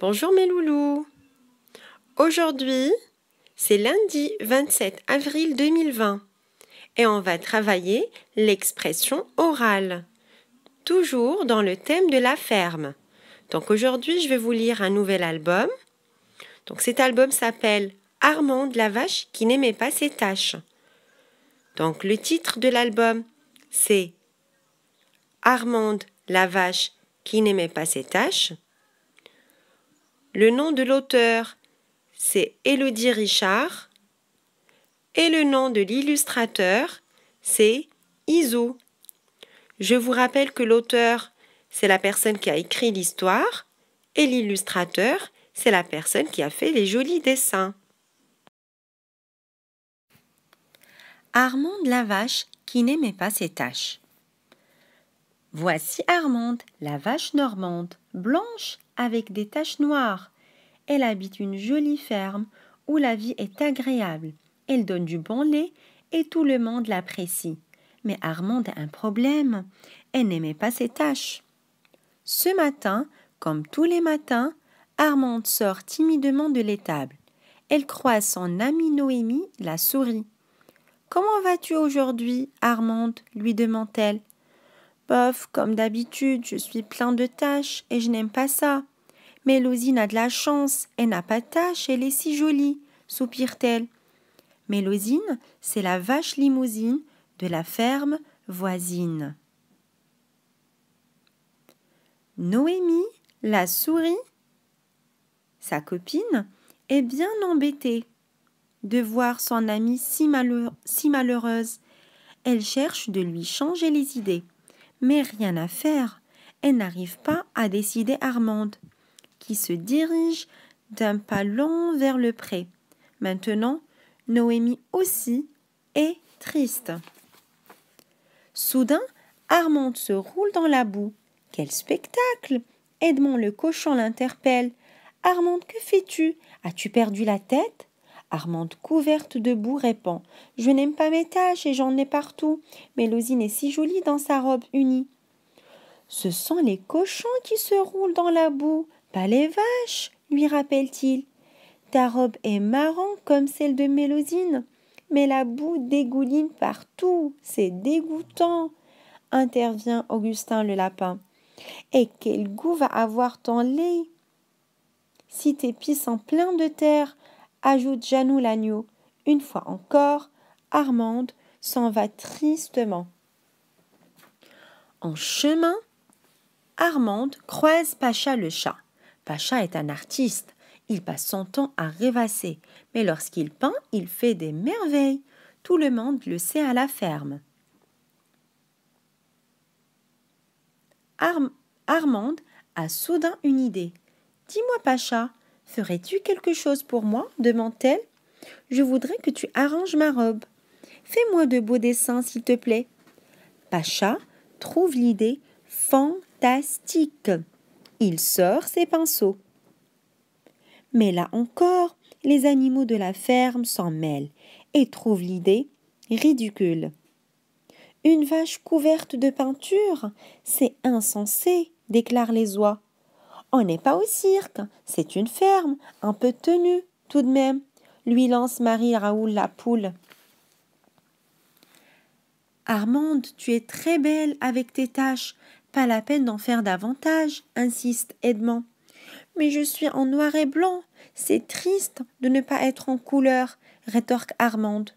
Bonjour mes loulous. Aujourd'hui, c'est lundi 27 avril 2020 et on va travailler l'expression orale, toujours dans le thème de la ferme. Donc aujourd'hui, je vais vous lire un nouvel album. Donc cet album s'appelle Armande la vache qui n'aimait pas ses tâches. Donc le titre de l'album, c'est Armande la vache qui n'aimait pas ses tâches. Le nom de l'auteur, c'est Élodie Richard. Et le nom de l'illustrateur, c'est Iso. Je vous rappelle que l'auteur, c'est la personne qui a écrit l'histoire et l'illustrateur, c'est la personne qui a fait les jolis dessins. Armande la vache qui n'aimait pas ses tâches. Voici Armande, la vache normande, blanche avec des taches noires. Elle habite une jolie ferme où la vie est agréable. Elle donne du bon lait et tout le monde l'apprécie. Mais Armande a un problème. Elle n'aimait pas ses tâches. Ce matin, comme tous les matins, Armande sort timidement de l'étable. Elle croise son amie Noémie, la souris. Comment vas-tu aujourd'hui, Armande? lui demande-t-elle. Bof, comme d'habitude, je suis plein de tâches et je n'aime pas ça. Mais Losine a de la chance, elle n'a pas de tâches, elle est si jolie, soupire-t-elle. Mélosine, c'est la vache limousine de la ferme voisine. Noémie, la souris, sa copine, est bien embêtée de voir son amie si malheureuse. Elle cherche de lui changer les idées. Mais rien à faire, elle n'arrive pas à décider Armande, qui se dirige d'un pas long vers le pré. Maintenant, Noémie aussi est triste. Soudain, Armande se roule dans la boue. Quel spectacle Edmond le cochon l'interpelle. Armande, que fais-tu? As-tu perdu la tête? Armande, couverte de boue, répond Je n'aime pas mes taches et j'en ai partout. Mélosine est si jolie dans sa robe unie. Ce sont les cochons qui se roulent dans la boue, pas les vaches, lui rappelle-t-il. Ta robe est marron comme celle de Mélosine, mais la boue dégouline partout, c'est dégoûtant, intervient Augustin le lapin. Et quel goût va avoir ton lait? Si tes pieds sont pleins de terre, ajoute Janou l'agneau. Une fois encore, Armande s'en va tristement. En chemin, Armande croise Pacha le chat. Pacha est un artiste. Il passe son temps à rêvasser, mais lorsqu'il peint, il fait des merveilles. Tout le monde le sait à la ferme. Armande a soudain une idée. Dis-moi, Pacha, Ferais-tu quelque chose pour moi demande-t-elle. Je voudrais que tu arranges ma robe. Fais-moi de beaux dessins, s'il te plaît. Pacha trouve l'idée fantastique. Il sort ses pinceaux. Mais là encore, les animaux de la ferme s'en mêlent et trouvent l'idée ridicule. Une vache couverte de peinture, c'est insensé, déclarent les oies. On n'est pas au cirque, c'est une ferme, un peu tenue, tout de même, lui lance Marie Raoul la poule. Armande, tu es très belle avec tes taches, pas la peine d'en faire davantage, insiste Edmond. Mais je suis en noir et blanc, c'est triste de ne pas être en couleur, rétorque Armande.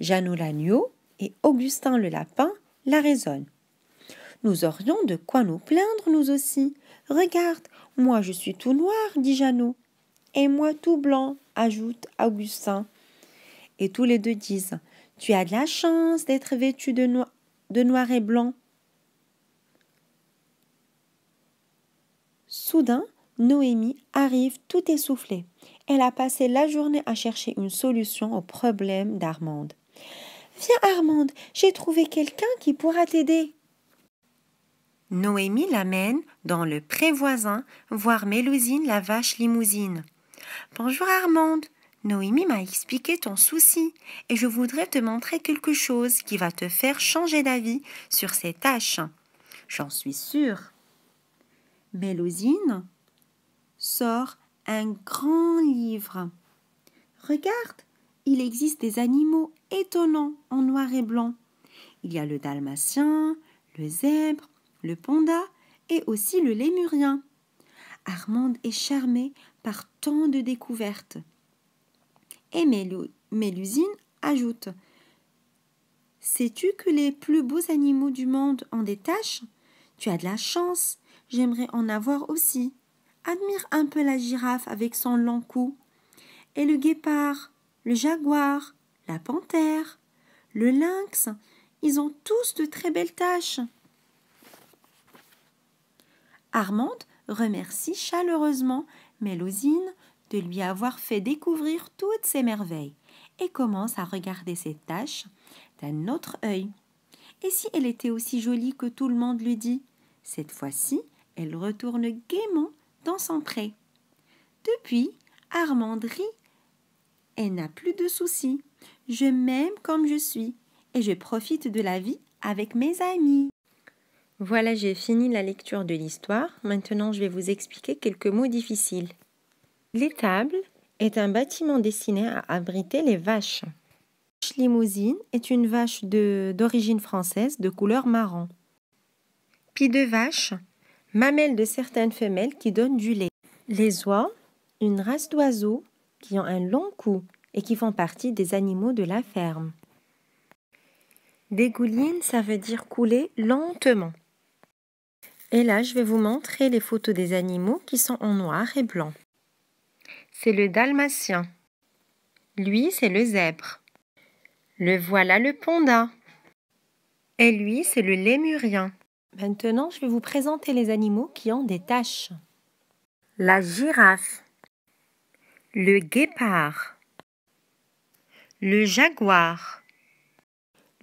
Jeannot l'agneau et Augustin le lapin la raisonnent. Nous aurions de quoi nous plaindre, nous aussi. Regarde, moi je suis tout noir, dit Jeannot. Et moi tout blanc, ajoute Augustin. Et tous les deux disent Tu as de la chance d'être vêtu de, de noir et blanc. Soudain, Noémie arrive tout essoufflée. Elle a passé la journée à chercher une solution au problème d'Armande. Viens, Armande, j'ai trouvé quelqu'un qui pourra t'aider. Noémie l'amène dans le pré voisin voir Mélusine la vache limousine. Bonjour Armande. Noémie m'a expliqué ton souci et je voudrais te montrer quelque chose qui va te faire changer d'avis sur ces tâches. J'en suis sûre. Mélusine sort un grand livre. Regarde, il existe des animaux étonnants en noir et blanc. Il y a le dalmatien, le zèbre, le panda et aussi le lémurien. Armande est charmée par tant de découvertes. Et Mélusine ajoute Sais-tu que les plus beaux animaux du monde ont des taches? Tu as de la chance, j'aimerais en avoir aussi. Admire un peu la girafe avec son long cou, et le guépard, le jaguar, la panthère, le lynx, ils ont tous de très belles taches. Armande remercie chaleureusement Mélusine de lui avoir fait découvrir toutes ces merveilles et commence à regarder ses taches d'un autre œil. Et si elle était aussi jolie que tout le monde le dit? Cette fois-ci, elle retourne gaiement dans son pré. Depuis, Armande rit. Elle n'a plus de soucis. Je m'aime comme je suis et je profite de la vie avec mes amis. Voilà, j'ai fini la lecture de l'histoire. Maintenant, je vais vous expliquer quelques mots difficiles. L'étable est un bâtiment destiné à abriter les vaches. Limousine est une vache d'origine française de couleur marron. Pie de vache, mamelle de certaines femelles qui donnent du lait. Les oies, une race d'oiseaux qui ont un long cou et qui font partie des animaux de la ferme. Dégouline, ça veut dire couler lentement. Et là, je vais vous montrer les photos des animaux qui sont en noir et blanc. C'est le dalmatien. Lui, c'est le zèbre. Le voilà le panda. Et lui, c'est le lémurien. Maintenant, je vais vous présenter les animaux qui ont des taches. La girafe. Le guépard. Le jaguar.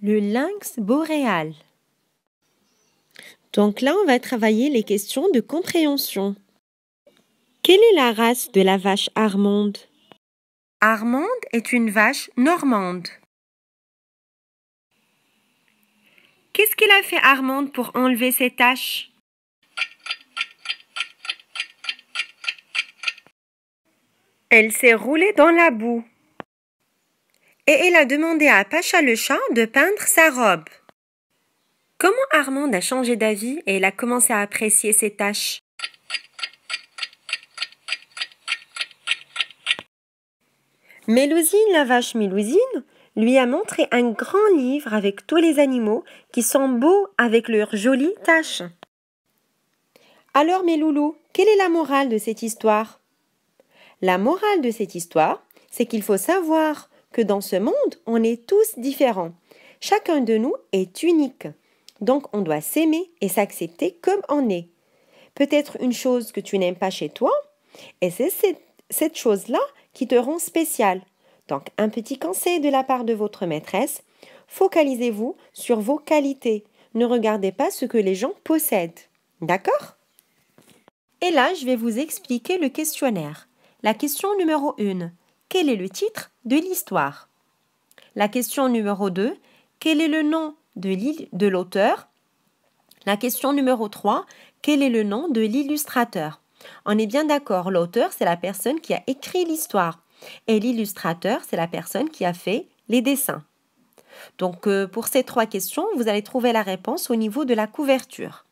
Le lynx boréal. Donc là, on va travailler les questions de compréhension. Quelle est la race de la vache Armande? Armande est une vache normande. Qu'est-ce qu'il a fait Armande pour enlever ses taches? Elle s'est roulée dans la boue. Et elle a demandé à Pacha le chat de peindre sa robe. Comment Armande a changé d'avis et elle a commencé à apprécier ses taches Mélusine, la vache Mélusine, lui a montré un grand livre avec tous les animaux qui sont beaux avec leurs jolies taches. Alors, mes loulous, quelle est la morale de cette histoire? La morale de cette histoire, c'est qu'il faut savoir que dans ce monde, on est tous différents. Chacun de nous est unique. Donc, on doit s'aimer et s'accepter comme on est. Peut-être une chose que tu n'aimes pas chez toi, et c'est cette, chose-là qui te rend spécial. Donc, un petit conseil de la part de votre maîtresse, focalisez-vous sur vos qualités. Ne regardez pas ce que les gens possèdent. D'accord? Et là, je vais vous expliquer le questionnaire. La question numéro 1. Quel est le titre de l'histoire? La question numéro 2. Quel est le nom de l'auteur La question numéro 3. Quel est le nom de l'illustrateur? On est bien d'accord, l'auteur, c'est la personne qui a écrit l'histoire. Et l'illustrateur, c'est la personne qui a fait les dessins. Donc euh, pour ces trois questions, vous allez trouver la réponse au niveau de la couverture.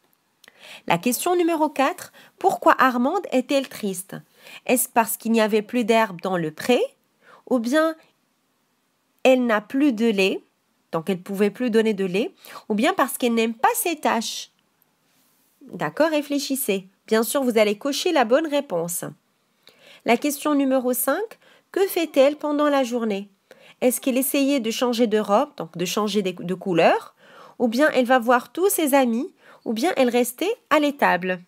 La question numéro 4, pourquoi Armande est-elle triste? Est-ce parce qu'il n'y avait plus d'herbe dans le pré? Ou bien elle n'a plus de lait, donc elle ne pouvait plus donner de lait Ou bien parce qu'elle n'aime pas ses tâches D'accord, réfléchissez. Bien sûr, vous allez cocher la bonne réponse. La question numéro 5, que fait-elle pendant la journée? Est-ce qu'elle essayait de changer de robe, donc de changer de couleur Ou bien elle va voir tous ses amis Ou bien elle restait à l'étable?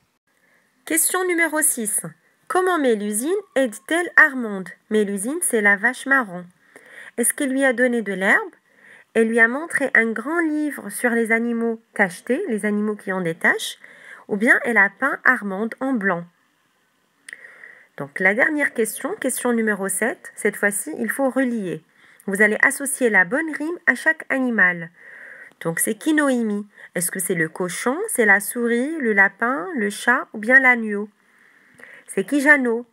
Question numéro 6. Comment Mélusine aide-t-elle Armande? Mélusine, c'est la vache marron. Est-ce qu'elle lui a donné de l'herbe Elle lui a montré un grand livre sur les animaux tachetés, les animaux qui ont des taches, ou bien elle a peint Armande en blanc. Donc la dernière question, question numéro 7, cette fois-ci, il faut relier. Vous allez associer la bonne rime à chaque animal. Donc c'est Kinoimi. Est-ce que c'est le cochon, c'est la souris, le lapin, le chat ou bien l'agneau? C'est qui Jeannot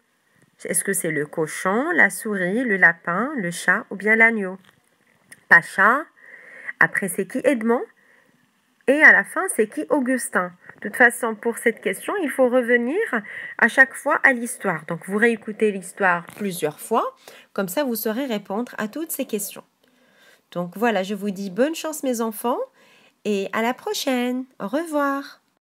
Est-ce que c'est le cochon, la souris, le lapin, le chat ou bien l'agneau? Pacha. Après, c'est qui Edmond Et à la fin, c'est qui Augustin De toute façon, pour cette question, il faut revenir à chaque fois à l'histoire. Donc, vous réécoutez l'histoire plusieurs fois. Comme ça, vous saurez répondre à toutes ces questions. Donc voilà, je vous dis bonne chance mes enfants et à la prochaine. Au revoir.